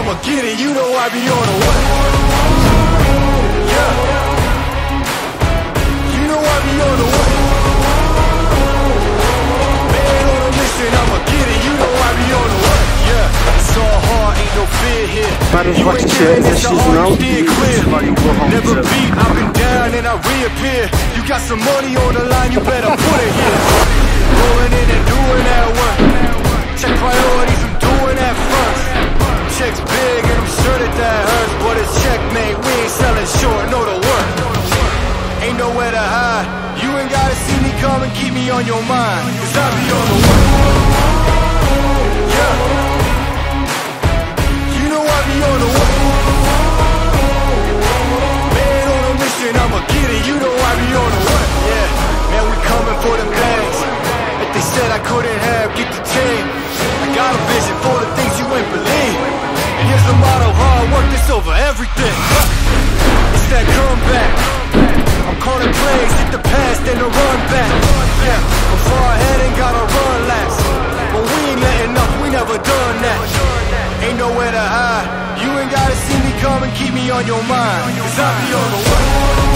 I'ma get it, you know I be on the way. Yeah. You know I be on the way. Man on I'ma get it, you know I be on the way. Yeah. It's all hard, ain't no fear here. You ain't getting this, ześliznął all you did clear. przywalił głową w Never beat, I've been down and I reappear. You got some money on the line, you better put it here. Sure that that hurts, but it's checkmate. We ain't selling short, no the work. Ain't nowhere to hide. You ain't gotta see me come and keep me on your mind. Cause I be on the way. Yeah. You know I be on the way. Man on a mission, I'ma get it. You know I be on the way. Yeah, man, we coming for the bags. If they said I couldn't over everything. It's that comeback. I'm calling plays, hit the pass, then the run back. Yeah, I'm far ahead and gotta run last. But we ain't letting up, we never done that. Ain't nowhere to hide. You ain't gotta see me come and keep me on your mind. Cause I be on the way.